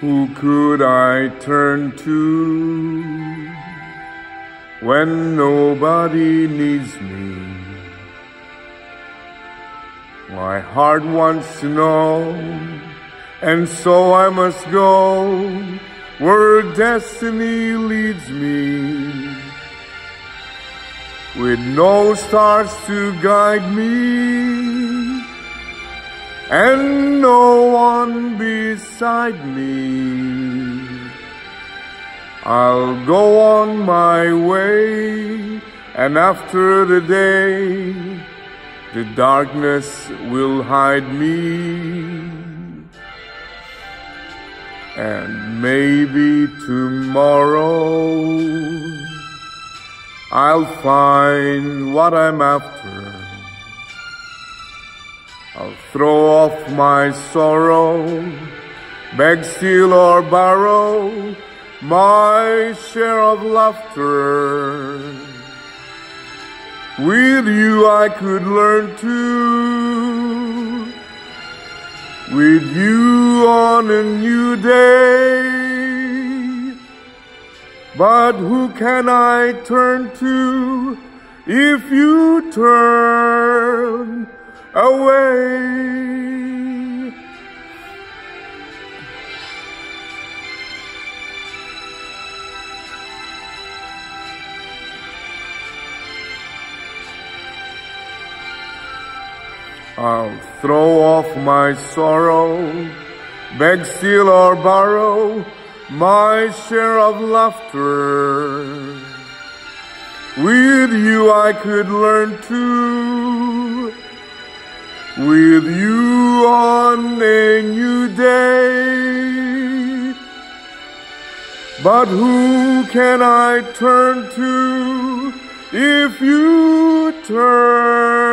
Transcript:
Who could I turn to when nobody needs me? My heart wants to know, and so I must go where destiny leads me. With no stars to guide me, and no one beside me. I'll go on my way, and after the day, the darkness will hide me. And maybe tomorrow I'll find what I'm after. I'll throw off my sorrow, beg, steal, or borrow my share of laughter. With you I could learn to. With you on a new day. But who can I turn to if you turn away? I'll throw off my sorrow, beg, steal, or borrow my share of laughter. With you I could learn to, with you on a new day. But who can I turn to if you turn